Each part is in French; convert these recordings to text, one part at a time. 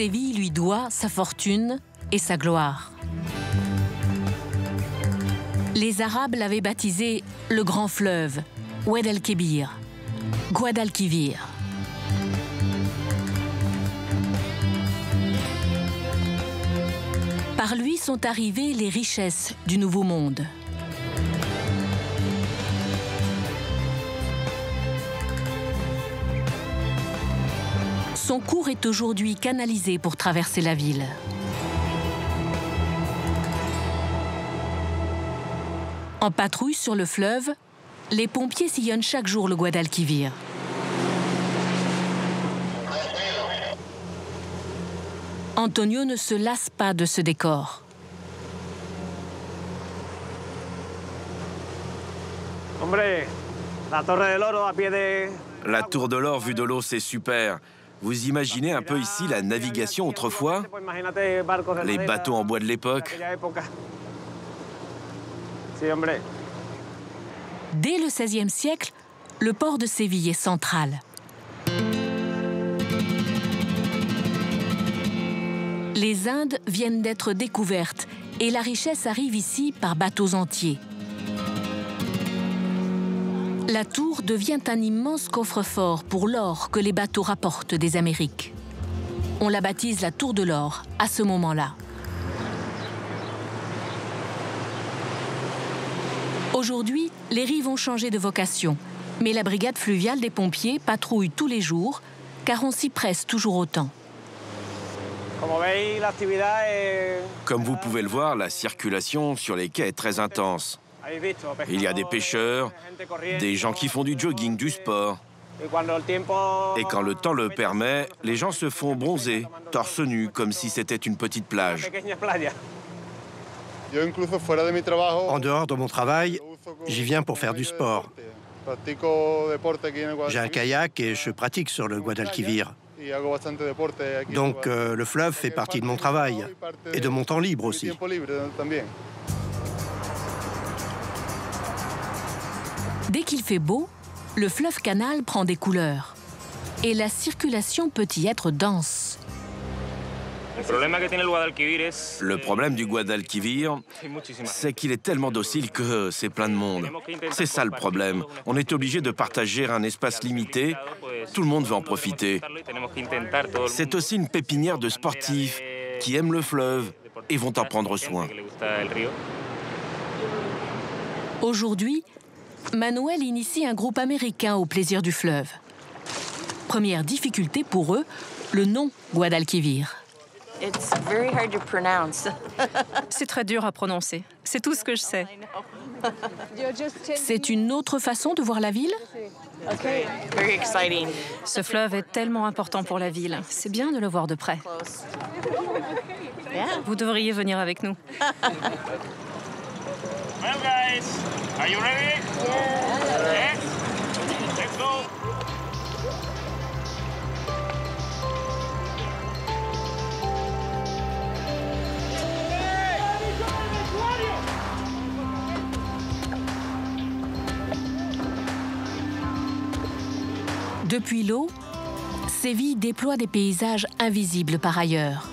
Séville lui doit sa fortune et sa gloire. Les Arabes l'avaient baptisé le grand fleuve, Oued el-Kébir, Guadalquivir. Par lui sont arrivées les richesses du Nouveau Monde. Son cours est aujourd'hui canalisé pour traverser la ville. En patrouille sur le fleuve, les pompiers sillonnent chaque jour le Guadalquivir. Antonio ne se lasse pas de ce décor. La tour de l'or vue de l'eau, c'est super. Vous imaginez un peu ici la navigation autrefois Les bateaux en bois de l'époque Dès le XVIe siècle, le port de Séville est central. Les Indes viennent d'être découvertes et la richesse arrive ici par bateaux entiers. La tour devient un immense coffre-fort pour l'or que les bateaux rapportent des Amériques. On la baptise la Tour de l'Or à ce moment-là. Aujourd'hui, les rives ont changé de vocation, mais la brigade fluviale des pompiers patrouille tous les jours, car on s'y presse toujours autant. Comme vous pouvez le voir, la circulation sur les quais est très intense. Il y a des pêcheurs, des gens qui font du jogging, du sport. Et quand le temps le permet, les gens se font bronzer, torse nu, comme si c'était une petite plage. En dehors de mon travail, j'y viens pour faire du sport. J'ai un kayak et je pratique sur le Guadalquivir. Donc euh, le fleuve fait partie de mon travail et de mon temps libre aussi. Dès qu'il fait beau, le fleuve canal prend des couleurs. Et la circulation peut y être dense. Le problème du Guadalquivir, c'est qu'il est tellement docile que c'est plein de monde. C'est ça le problème. On est obligé de partager un espace limité. Tout le monde veut en profiter. C'est aussi une pépinière de sportifs qui aiment le fleuve et vont en prendre soin. Aujourd'hui, Manuel initie un groupe américain au plaisir du fleuve. Première difficulté pour eux, le nom Guadalquivir. C'est très dur à prononcer. C'est tout ce que je sais. C'est une autre façon de voir la ville? Ce fleuve est tellement important pour la ville. C'est bien de le voir de près. Vous devriez venir avec nous. Well, guys, are you ready? Yeah. Let's go. Depuis l'eau, Séville déploie des paysages invisibles par ailleurs.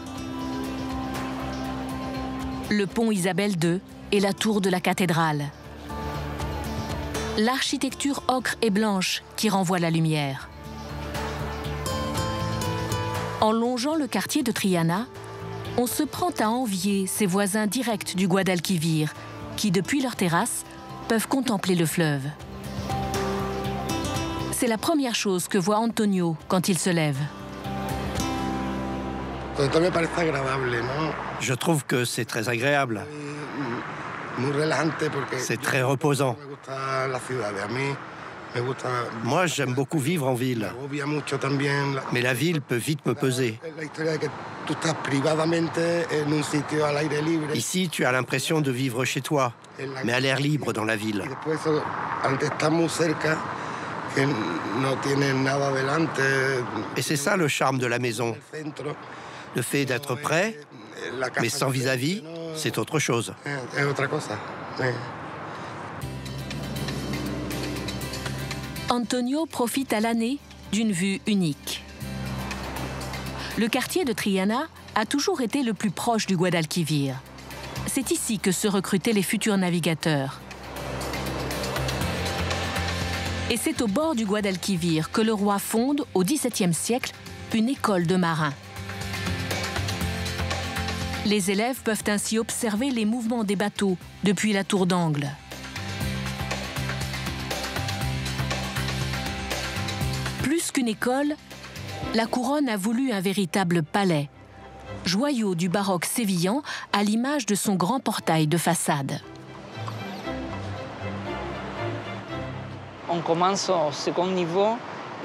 Le pont Isabelle II et la tour de la cathédrale. L'architecture ocre et blanche qui renvoie la lumière. En longeant le quartier de Triana, on se prend à envier ses voisins directs du Guadalquivir, qui depuis leur terrasse peuvent contempler le fleuve. C'est la première chose que voit Antonio quand il se lève. Je trouve que c'est très agréable. C'est très reposant. Moi, j'aime beaucoup vivre en ville. Mais la ville peut vite me peser. Ici, tu as l'impression de vivre chez toi, mais à l'air libre dans la ville. Et c'est ça le charme de la maison. Le fait d'être près, mais sans vis-à-vis, c'est autre chose. Antonio profite à l'année d'une vue unique. Le quartier de Triana a toujours été le plus proche du Guadalquivir. C'est ici que se recrutaient les futurs navigateurs. Et c'est au bord du Guadalquivir que le roi fonde, au XVIIe siècle, une école de marins. Les élèves peuvent ainsi observer les mouvements des bateaux depuis la tour d'angle. Plus qu'une école, la couronne a voulu un véritable palais, joyau du baroque sévillan à l'image de son grand portail de façade. On commence au second niveau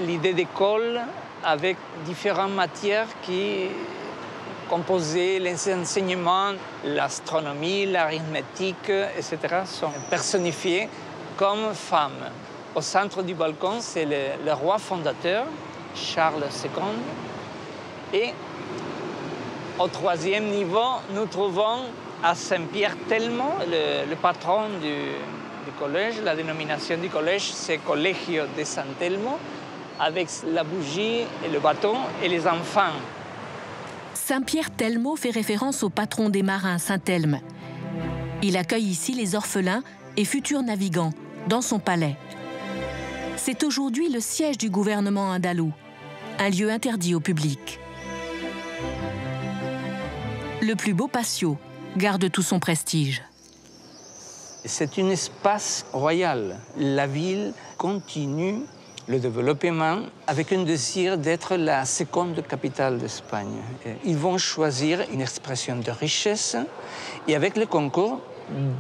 l'idée d'école avec différentes matières qui composaient les enseignements, l'astronomie, l'arithmétique, etc., sont personnifiés comme femmes. Au centre du balcon, c'est le, roi fondateur, Charles II. Et au troisième niveau, nous trouvons à Saint-Pierre-Telmo, le, patron du, du, collège. La dénomination du collège, c'est Collegio de San Telmo, avec la bougie et le bâton et les enfants. Saint-Pierre-Telmo fait référence au patron des marins, Saint-Elme. Il accueille ici les orphelins et futurs navigants dans son palais. C'est aujourd'hui le siège du gouvernement andalou, un lieu interdit au public. Le plus beau patio garde tout son prestige. C'est un espace royal. La ville continue le développement avec un désir d'être la seconde capitale d'Espagne. Ils vont choisir une expression de richesse et avec le concours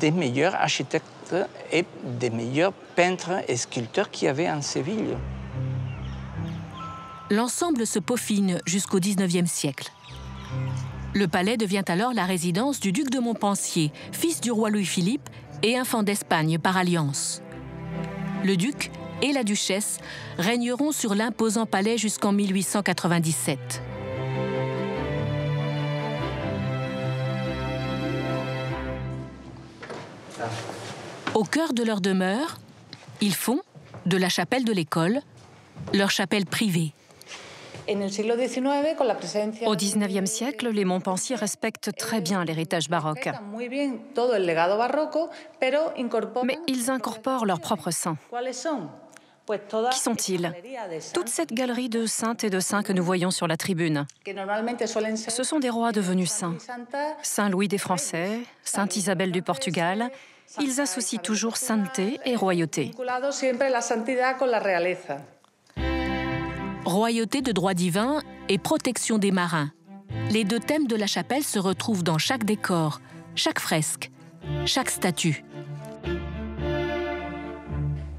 des meilleurs architectes et des meilleurs peintres et sculpteurs qu'il y avait en Séville. L'ensemble se peaufine jusqu'au XIXe siècle. Le palais devient alors la résidence du duc de Montpensier, fils du roi Louis-Philippe et infant d'Espagne par alliance. Le duc et la duchesse régneront sur l'imposant palais jusqu'en 1897. Au cœur de leur demeure, ils font, de la chapelle de l'école, leur chapelle privée. Au XIXe siècle, les Montpensier respectent très bien l'héritage baroque. Mais ils incorporent leur propre saint. Qui sont-ils Toute cette galerie de saintes et de saints que nous voyons sur la tribune. Ce sont des rois devenus saints. Saint Louis des Français, Sainte Isabelle du Portugal. Ils associent toujours sainteté et royauté. Royauté de droit divin et protection des marins. Les deux thèmes de la chapelle se retrouvent dans chaque décor, chaque fresque, chaque statue.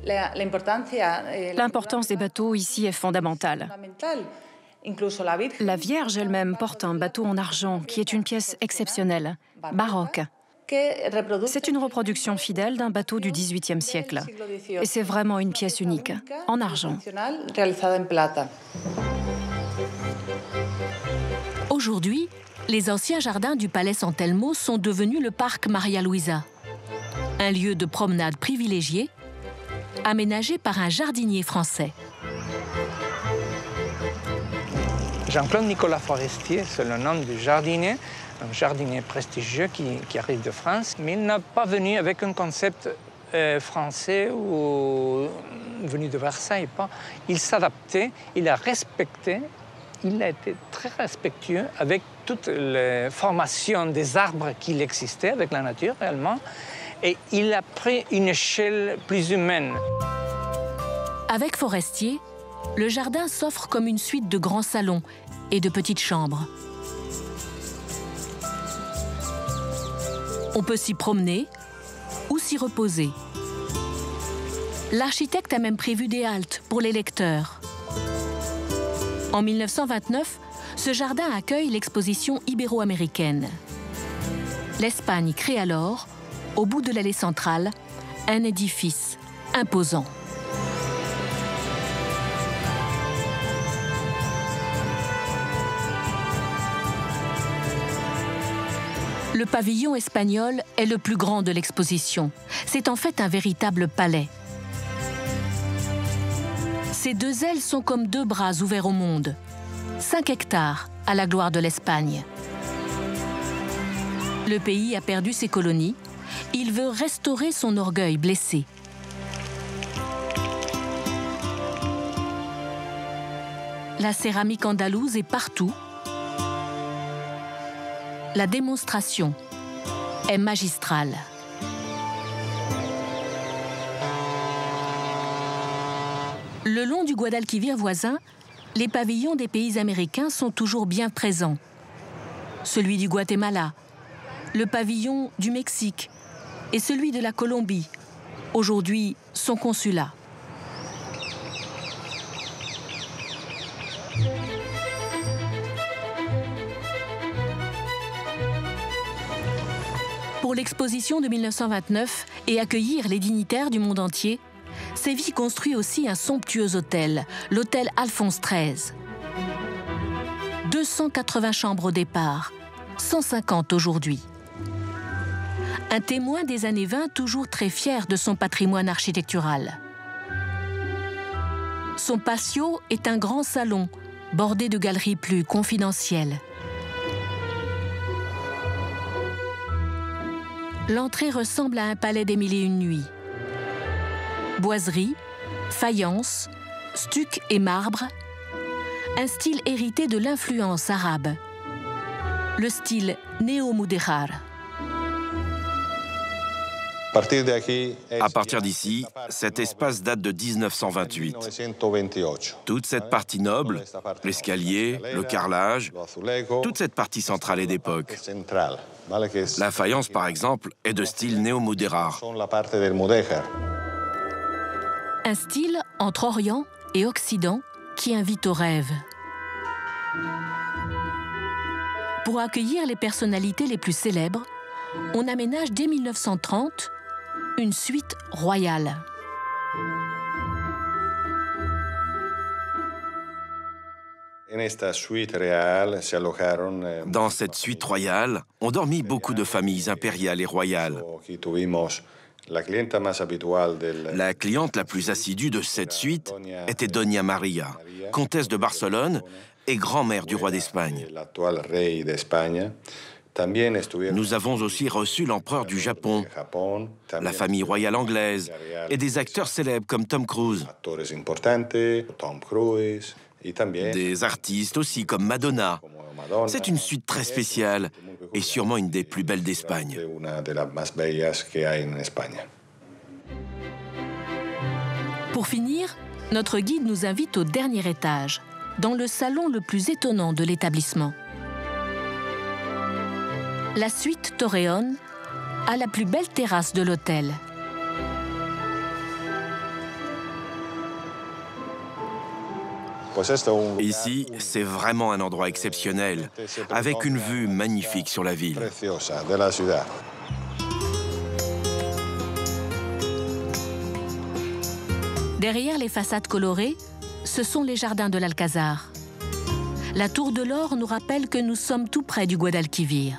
L'importance des bateaux ici est fondamentale. La Vierge elle-même porte un bateau en argent qui est une pièce exceptionnelle, baroque. C'est une reproduction fidèle d'un bateau du XVIIIe siècle. Et c'est vraiment une pièce unique, en argent. Aujourd'hui, les anciens jardins du Palais San Telmo sont devenus le parc Maria Luisa, un lieu de promenade privilégié, aménagé par un jardinier français. Jean-Claude Nicolas Forestier, c'est le nom du jardinier, un jardinier prestigieux qui, qui, arrive de France, mais il n'a pas venu avec un concept euh, français ou venu de Versailles. Pas. Il s'adaptait, il a respecté, il a été très respectueux avec toute les formations des arbres qu'il existait, avec la nature réellement, et il a pris une échelle plus humaine. Avec Forestier, le jardin s'offre comme une suite de grands salons et de petites chambres. On peut s'y promener ou s'y reposer. L'architecte a même prévu des haltes pour les lecteurs. En 1929, ce jardin accueille l'exposition ibéro-américaine. L'Espagne crée alors, au bout de l'allée centrale, un édifice imposant. Le pavillon espagnol est le plus grand de l'exposition. C'est en fait un véritable palais. Ses deux ailes sont comme deux bras ouverts au monde. 5 hectares à la gloire de l'Espagne. Le pays a perdu ses colonies. Il veut restaurer son orgueil blessé. La céramique andalouse est partout. La démonstration est magistrale. Le long du Guadalquivir voisin, les pavillons des pays américains sont toujours bien présents. Celui du Guatemala, le pavillon du Mexique et celui de la Colombie, aujourd'hui son consulat. Pour l'exposition de 1929 et accueillir les dignitaires du monde entier, Séville construit aussi un somptueux hôtel, l'hôtel Alphonse XIII. 280 chambres au départ, 150 aujourd'hui. Un témoin des années 20 toujours très fier de son patrimoine architectural. Son patio est un grand salon bordé de galeries plus confidentielles. L'entrée ressemble à un palais des mille et une nuits boiserie, faïence, stuc et marbre, un style hérité de l'influence arabe, le style néo-mudéjar. À partir d'ici, cet espace date de 1928. Toute cette partie noble, l'escalier, le carrelage, toute cette partie centrale est d'époque. La faïence, par exemple, est de style néo-mudéjar un style entre Orient et Occident qui invite au rêve. Pour accueillir les personnalités les plus célèbres, on aménage dès 1930 une suite royale. Dans cette suite royale, ont dormi beaucoup de familles impériales et royales. La cliente la plus assidue de cette suite était Doña Maria, comtesse de Barcelone et grand-mère du roi d'Espagne. Nous avons aussi reçu l'empereur du Japon, la famille royale anglaise et des acteurs célèbres comme Tom Cruise. Des artistes aussi comme Madonna. C'est une suite très spéciale et sûrement une des plus belles d'Espagne. Pour finir, notre guide nous invite au dernier étage, dans le salon le plus étonnant de l'établissement. La suite Torreón a la plus belle terrasse de l'hôtel. Ici, c'est vraiment un endroit exceptionnel, avec une vue magnifique sur la ville. Derrière les façades colorées, ce sont les jardins de l'Alcazar. La tour de l'or nous rappelle que nous sommes tout près du Guadalquivir.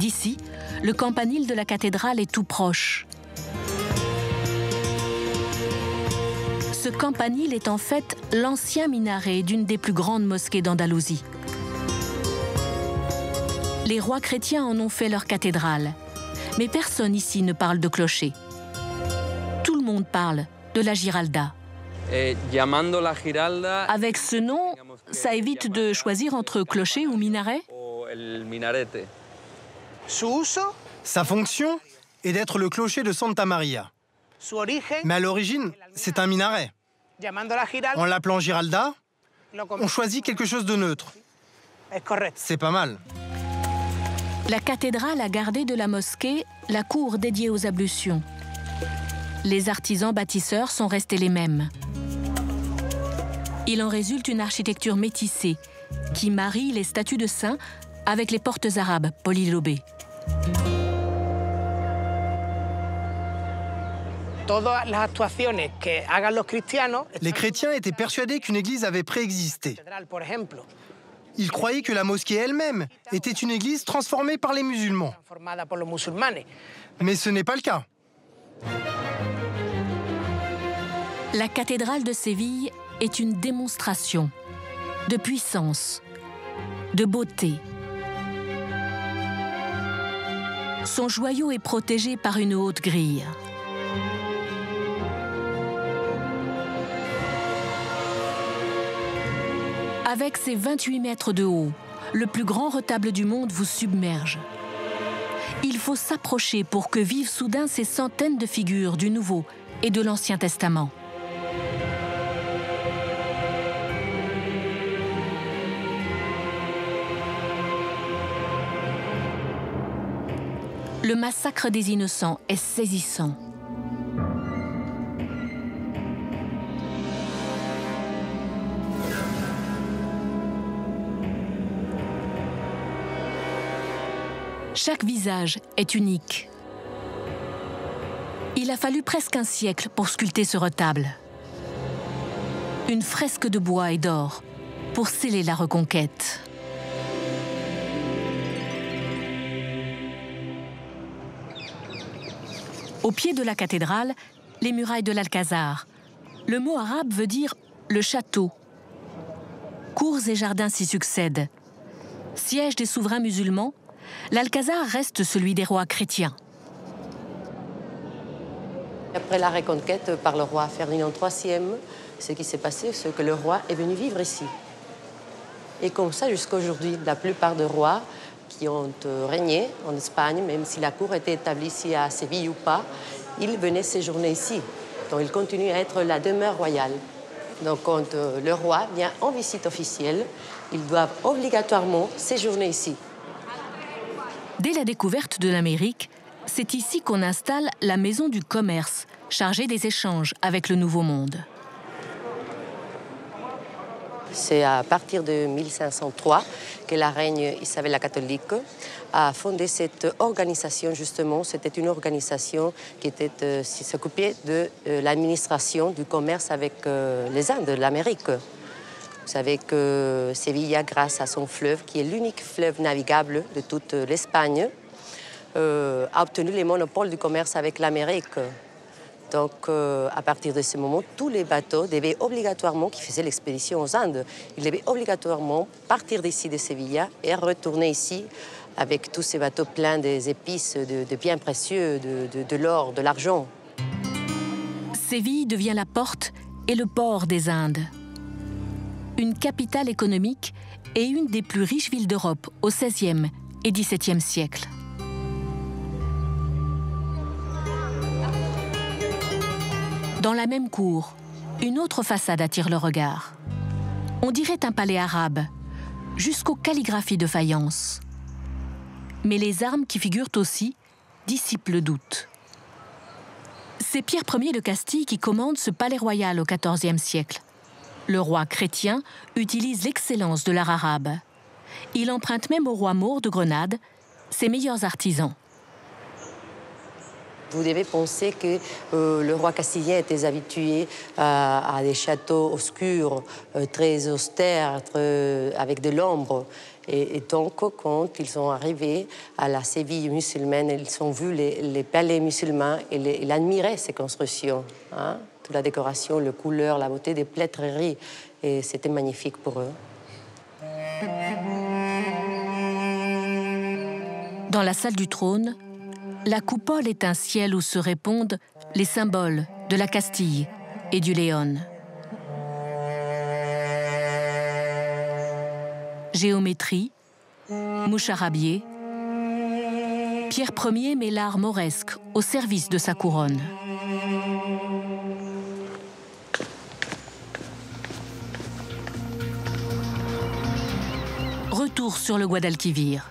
D'ici, le campanile de la cathédrale est tout proche. Ce campanile est en fait l'ancien minaret d'une des plus grandes mosquées d'Andalousie. Les rois chrétiens en ont fait leur cathédrale, mais personne ici ne parle de clocher. Tout le monde parle de la Giralda. Avec ce nom, ça évite de choisir entre clocher ou minaret? Sa fonction est d'être le clocher de Santa Maria. Mais à l'origine, c'est un minaret. En l'appelant Giralda, on choisit quelque chose de neutre. C'est pas mal. La cathédrale a gardé de la mosquée la cour dédiée aux ablutions. Les artisans bâtisseurs sont restés les mêmes. Il en résulte une architecture métissée qui marie les statues de saints avec les portes arabes polylobées. Les chrétiens étaient persuadés qu'une église avait préexisté. Ils croyaient que la mosquée elle-même était une église transformée par les musulmans. Mais ce n'est pas le cas. La cathédrale de Séville est une démonstration. de puissance, de beauté. Son joyau est protégé par une haute grille. Avec ses 28 mètres de haut, le plus grand retable du monde vous submerge. Il faut s'approcher pour que vivent soudain ces centaines de figures du Nouveau et de l'Ancien Testament. Le massacre des innocents est saisissant. Chaque visage est unique. Il a fallu presque un siècle pour sculpter ce retable. Une fresque de bois et d'or pour sceller la reconquête. Au pied de la cathédrale, les murailles de l'Alcazar. Le mot arabe veut dire le château. Cours et jardins s'y succèdent. Siège des souverains musulmans, l'Alcazar reste celui des rois chrétiens. Après la reconquête par le roi Ferdinand III, ce qui s'est passé, c'est que le roi est venu vivre ici. Et comme ça, jusqu'à aujourd'hui, la plupart des rois qui ont euh, régné en Espagne, même si la cour était établie ici à Séville ou pas, ils venaient séjourner ici. Donc ils continuent à être la demeure royale. Donc quand euh, le roi vient en visite officielle, ils doivent obligatoirement séjourner ici. Dès la découverte de l'Amérique, c'est ici qu'on installe la maison du commerce, chargée des échanges avec le Nouveau Monde. C'est à partir de 1503 que la reine Isabelle la catholique a fondé cette organisation justement. C'était une organisation qui euh, s'occupait de euh, l'administration du commerce avec euh, les Indes, l'Amérique. Vous savez que Séville, grâce à son fleuve, qui est l'unique fleuve navigable de toute l'Espagne, a obtenu les monopoles du commerce avec l'Amérique. Donc, euh, à partir de ce moment, tous les bateaux devaient obligatoirement, qui faisaient l'expédition aux Indes, ils devaient obligatoirement partir d'ici de Séville et retourner ici avec tous ces bateaux pleins des épices, de, biens précieux, de, l'or, de l'argent. Séville devient la porte et le port des Indes une capitale économique et une des plus riches villes d'Europe au XVIe et XVIIe siècle. Dans la même cour, une autre façade attire le regard. On dirait un palais arabe, jusqu'aux calligraphies de faïence. Mais les armes qui figurent aussi dissipent le doute. C'est Pierre Ier de Castille qui commande ce palais royal au XIVe siècle le roi chrétien utilise l'excellence de l'art arabe. Il emprunte même au roi Maure de Grenade ses meilleurs artisans. Vous devez penser que euh, le roi castilien était habitué à, des châteaux obscurs, euh, très austères, avec de l'ombre. Et, donc, quand ils sont arrivés à la Séville musulmane, ils ont vu les, palais musulmans et ils admiraient ces constructions. Hein la décoration, le couleur, la beauté des plâtreries. Et c'était magnifique pour eux. Dans la salle du trône, la coupole est un ciel où se répondent les symboles de la Castille et du Léon. Géométrie, moucharabier, Pierre Ier met l'art mauresque au service de sa couronne. retour sur le Guadalquivir.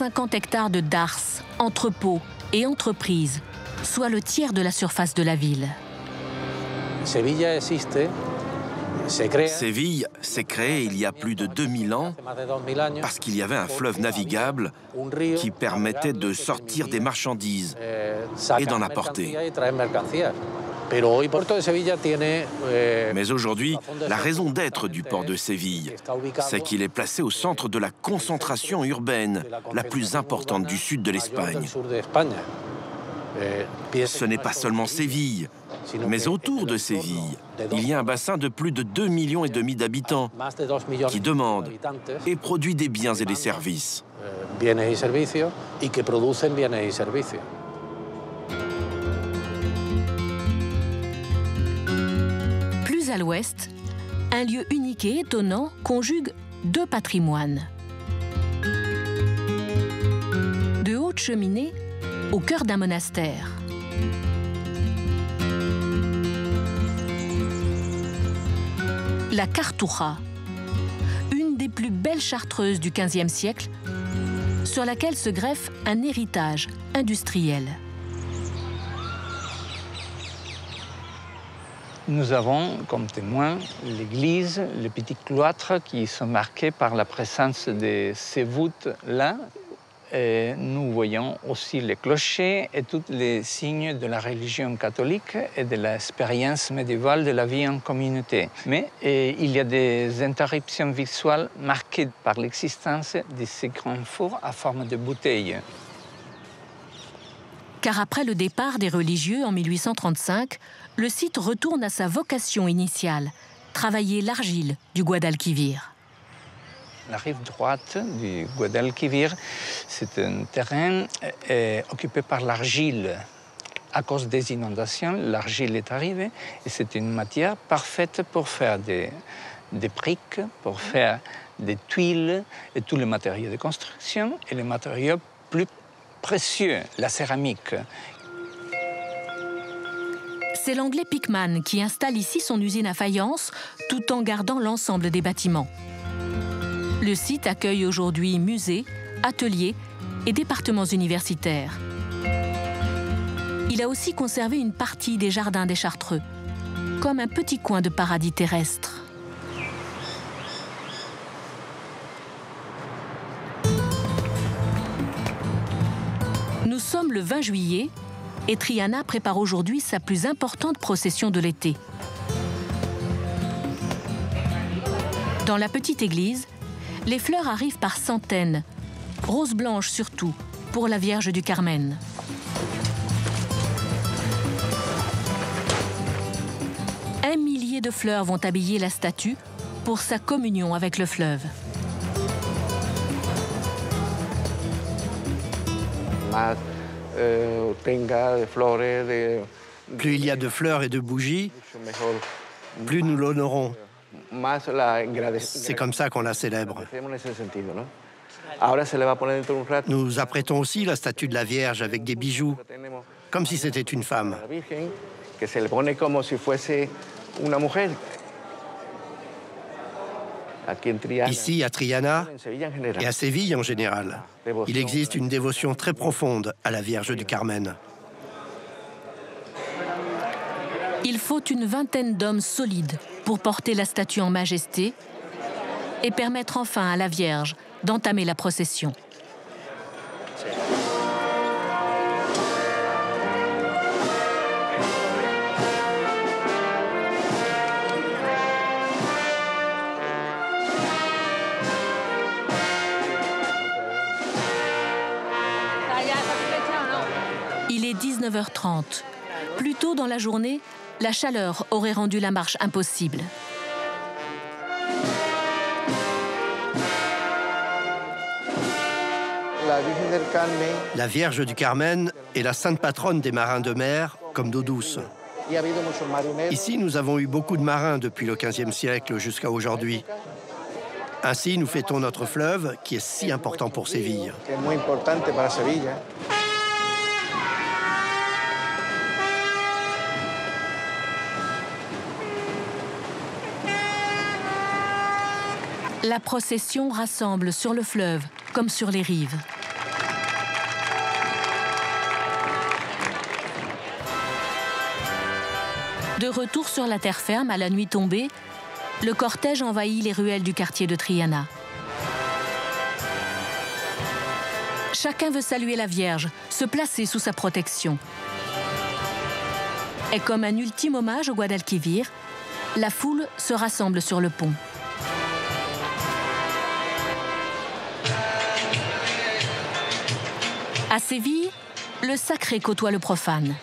850 hectares de darses, entrepôts et entreprises, soit le tiers de la surface de la ville. Séville s'est créée il y a plus de 2000 ans parce qu'il y avait un fleuve navigable qui permettait de sortir des marchandises et d'en apporter. Mais aujourd'hui, la raison d'être du port de Séville, c'est qu'il est placé au centre de la concentration urbaine la plus importante du sud de l'Espagne. Ce n'est pas seulement Séville, mais autour de Séville, il y a un bassin de plus de 2 millions et demi d'habitants qui demandent et produit des biens et des services. À l'ouest, un lieu unique et étonnant conjugue deux patrimoines. De hautes cheminées au cœur d'un monastère. La Cartoucha, une des plus belles chartreuses du XVe siècle, sur laquelle se greffe un héritage industriel. Nous avons comme témoin l'église, les petits cloîtres qui sont marqués par la présence de ces voûtes-là et nous voyons aussi les clochers et tous les signes de la religion catholique et de l'expérience médiévale de la vie en communauté. Mais il y a des interruptions visuelles marquées par l'existence de ces grands fours à forme de bouteilles. Car après le départ des religieux en 1835, le site retourne à sa vocation initiale, travailler l'argile du Guadalquivir. La rive droite du Guadalquivir, c'est un terrain euh, occupé par l'argile. À cause des inondations, l'argile est arrivée et c'est une matière parfaite pour faire des, des briques, pour faire des tuiles et tous les matériaux de construction et les matériaux plus précieux, la céramique. C'est l'anglais Pickman qui installe ici son usine à faïence tout en gardant l'ensemble des bâtiments. Le site accueille aujourd'hui musées, ateliers et départements universitaires. Il a aussi conservé une partie des jardins des Chartreux, comme un petit coin de paradis terrestre. Sommes le 20 juillet et Triana prépare aujourd'hui sa plus importante procession de l'été. Dans la petite église, les fleurs arrivent par centaines, roses blanches surtout, pour la Vierge du Carmen. Un millier de fleurs vont habiller la statue pour sa communion avec le fleuve. Plus il y a de fleurs et de bougies, plus nous l'honorons. C'est comme ça qu'on la célèbre. Nous apprêtons aussi la statue de la Vierge avec des bijoux, comme si c'était une femme. Ici, à Triana et à Séville en général, il existe une dévotion très profonde à la Vierge du Carmen. Il faut une vingtaine d'hommes solides pour porter la statue en majesté et permettre enfin à la Vierge d'entamer la procession. 19h30. Plus tôt dans la journée, la chaleur aurait rendu la marche impossible. La Vierge du Carmen est la sainte patronne des marins de mer, comme d'eau douce. Ici, nous avons eu beaucoup de marins depuis le XVe siècle jusqu'à aujourd'hui. Ainsi, nous fêtons notre fleuve qui est si important pour Séville. La procession rassemble sur le fleuve comme sur les rives. De retour sur la terre ferme à la nuit tombée, le cortège envahit les ruelles du quartier de Triana. Chacun veut saluer la Vierge, se placer sous sa protection. Et comme un ultime hommage au Guadalquivir, la foule se rassemble sur le pont. À Séville, le sacré côtoie le profane.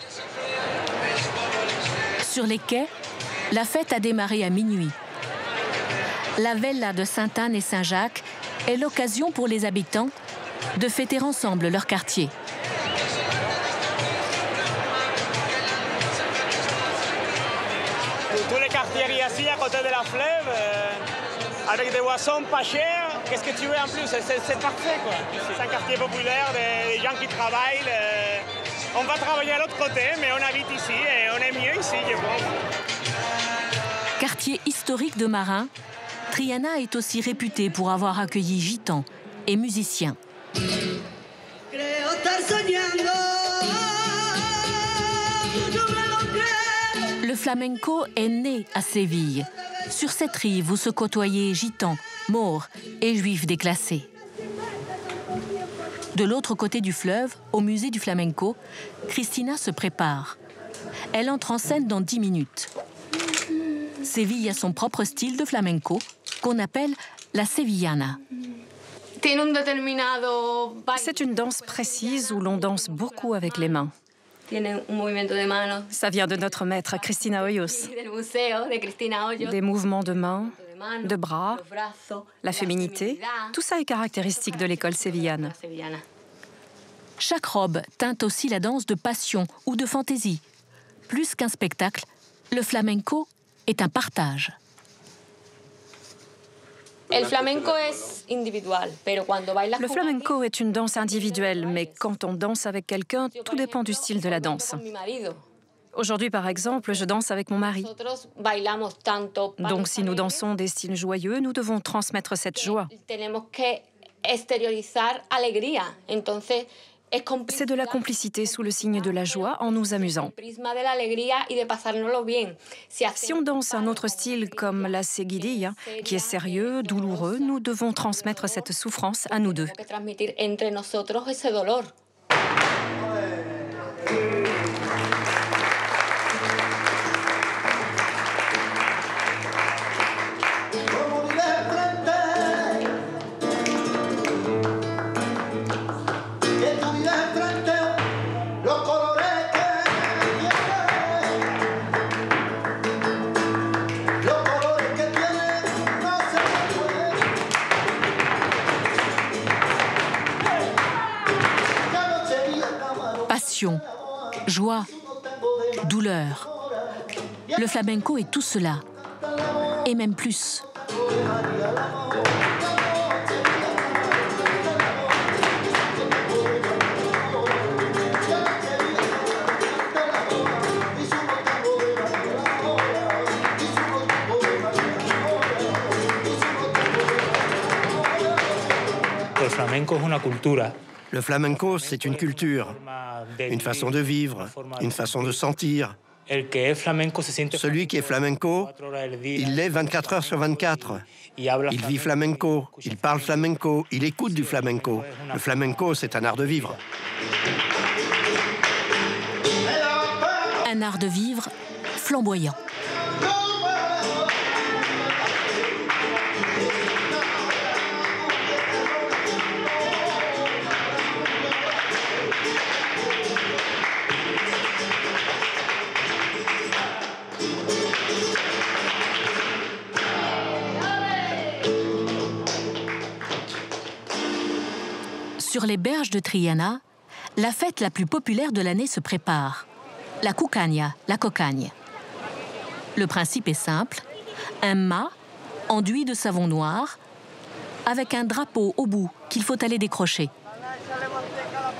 Sur les quais, la fête a démarré à minuit. La vella de Sainte-Anne et Saint-Jacques est l'occasion pour les habitants de fêter ensemble leur quartier. Tous les quartiers ici à côté de la fleuve, euh, avec des boissons pas chères, qu'est-ce que tu veux en plus? C'est parfait quoi. C'est un quartier populaire, des gens qui travaillent. Euh, on va travailler à l'autre côté, mais on habite ici et on est mieux ici, je pense. Quartier historique de Marin, Triana est aussi réputée pour avoir accueilli gitans et musiciens. Flamenco est né à Séville, sur cette rive où se côtoyaient gitans, maures et juifs déclassés. De l'autre côté du fleuve, au musée du flamenco, Christina se prépare. Elle entre en scène dans 10 minutes. Séville a son propre style de flamenco, qu'on appelle la sevillana. C'est une danse précise où l'on danse beaucoup avec les mains. Ça vient de notre maître, Cristina Hoyos. Des mouvements de mains, de bras, la féminité, tout ça est caractéristique de l'école sévillane. Chaque robe teinte aussi la danse de passion ou de fantaisie. Plus qu'un spectacle, le flamenco est un partage. Le flamenco est une danse individuelle, mais quand on danse avec quelqu'un, tout dépend du style de la danse. Aujourd'hui, par exemple, je danse avec mon mari. Donc, si nous dansons des styles joyeux, nous devons transmettre cette joie. C'est de la complicité sous le signe de la joie en nous amusant. Si on danse un autre style comme la seguidilla, qui est sérieux, douloureux, nous devons transmettre cette souffrance à nous deux. Joie, douleur. Le flamenco est tout cela, et même plus. Le flamenco est une culture. Le flamenco, c'est une culture, une façon de vivre, une façon de sentir. Celui qui est flamenco, il l'est 24 heures sur 24. Il vit flamenco, il parle flamenco, il écoute du flamenco. Le flamenco, c'est un art de vivre. Un art de vivre flamboyant. Sur les berges de Triana, la fête la plus populaire de l'année se prépare. La cucagna, la cocagne. Le principe est simple. Un mât enduit de savon noir avec un drapeau au bout qu'il faut aller décrocher.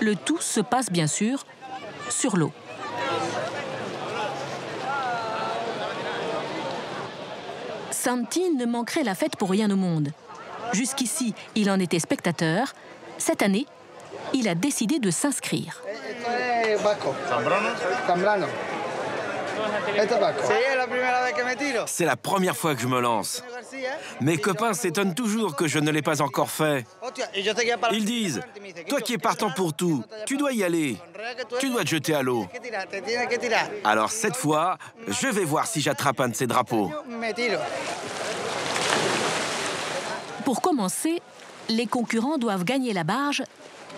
Le tout se passe bien sûr sur l'eau. Santi ne manquerait la fête pour rien au monde. Jusqu'ici, il en était spectateur, cette année, il a décidé de s'inscrire. C'est la première fois que je me lance. Mes copains s'étonnent toujours que je ne l'ai pas encore fait. Ils disent, toi qui es partant pour tout, tu dois y aller. Tu dois te jeter à l'eau. Alors cette fois, je vais voir si j'attrape un de ces drapeaux. Pour commencer, les concurrents doivent gagner la barge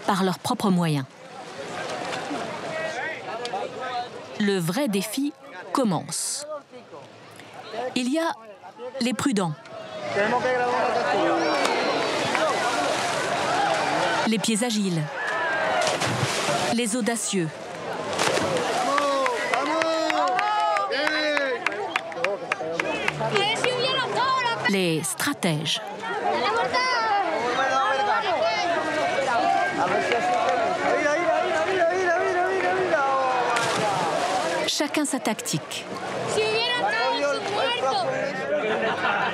par leurs propres moyens. Le vrai défi commence. Il y a les prudents, les pieds agiles, les audacieux, les stratèges. Chacun sa tactique.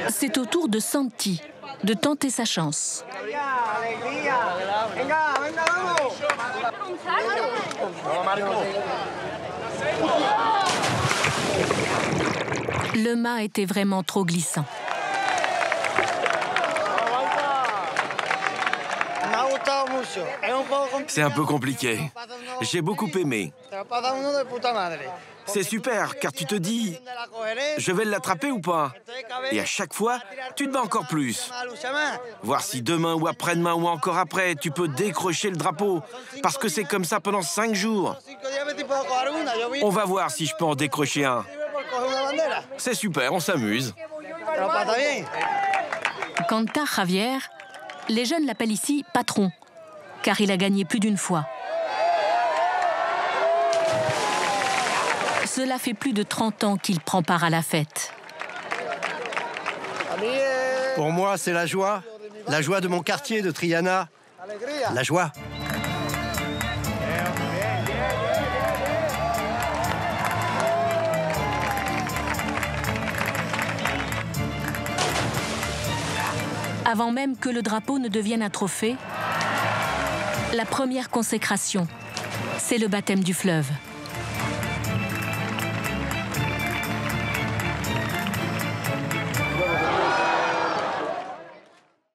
C'est au tour de Santi de tenter sa chance. Le mât était vraiment trop glissant. C'est un peu compliqué. J'ai beaucoup aimé. C'est super, car tu te dis, je vais l'attraper ou pas? Et à chaque fois, tu te bats encore plus. Voir si demain ou après-demain ou encore après, tu peux décrocher le drapeau. Parce que c'est comme ça pendant cinq jours. On va voir si je peux en décrocher un. C'est super, on s'amuse. Quant à Javier, les jeunes l'appellent ici patron, car il a gagné plus d'une fois. Cela fait plus de 30 ans qu'il prend part à la fête. Pour moi, c'est la joie. La joie de mon quartier de Triana. La joie. Avant même que le drapeau ne devienne un trophée, la première consécration, c'est le baptême du fleuve.